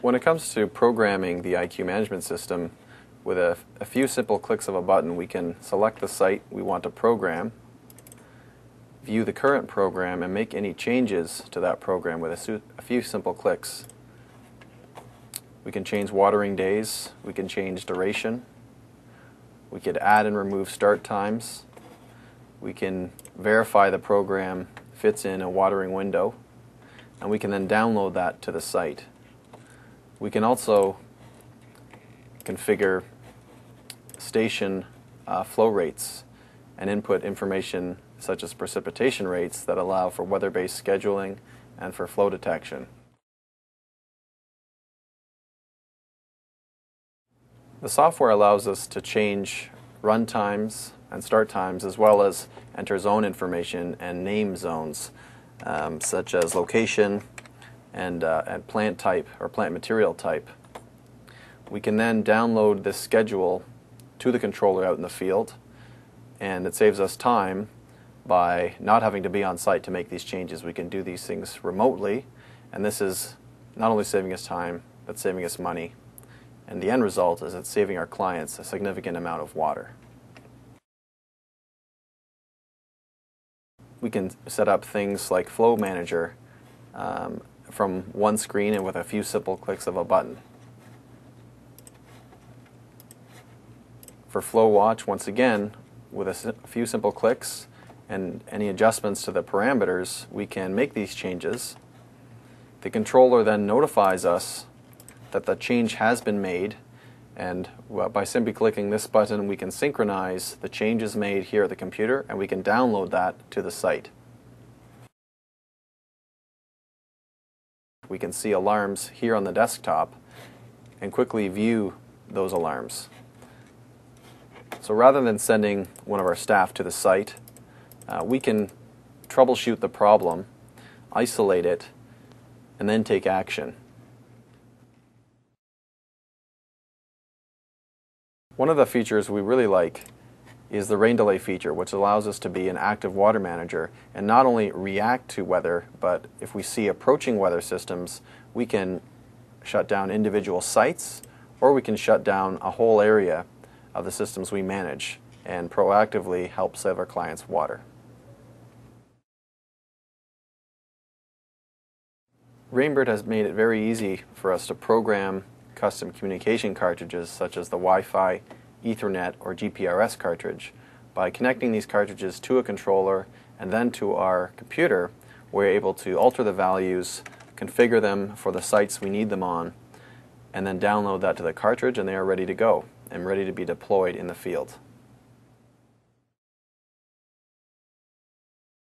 When it comes to programming the IQ management system, with a, a, few simple clicks of a button, we can select the site we want to program, view the current program, and make any changes to that program with a, a few simple clicks. We can change watering days, we can change duration, we could add and remove start times, we can verify the program fits in a watering window, and we can then download that to the site. We can also configure station uh, flow rates and input information such as precipitation rates that allow for weather-based scheduling and for flow detection. The software allows us to change run times and start times as well as enter zone information and name zones um, such as location, and, uh, and plant type or plant material type. We can then download this schedule to the controller out in the field and it saves us time by not having to be on site to make these changes. We can do these things remotely and this is not only saving us time but saving us money and the end result is it's saving our clients a significant amount of water. We can set up things like Flow Manager um, from one screen and with a few simple clicks of a button. For Flow Watch, once again, with a few simple clicks and any adjustments to the parameters, we can make these changes. The controller then notifies us that the change has been made and by simply clicking this button we can synchronize the changes made here at the computer and we can download that to the site. We can see alarms here on the desktop and quickly view those alarms. So rather than sending one of our staff to the site, uh, we can troubleshoot the problem, isolate it, and then take action. One of the features we really like is the rain delay feature, which allows us to be an active water manager and not only react to weather, but if we see approaching weather systems, we can shut down individual sites or we can shut down a whole area of the systems we manage and proactively help save our clients water. Rain Bird has made it very easy for us to program custom communication cartridges such as the Wi-Fi Ethernet or GPRS cartridge. By connecting these cartridges to a controller and then to our computer, we're able to alter the values, configure them for the sites we need them on, and then download that to the cartridge and they are ready to go and ready to be deployed in the field.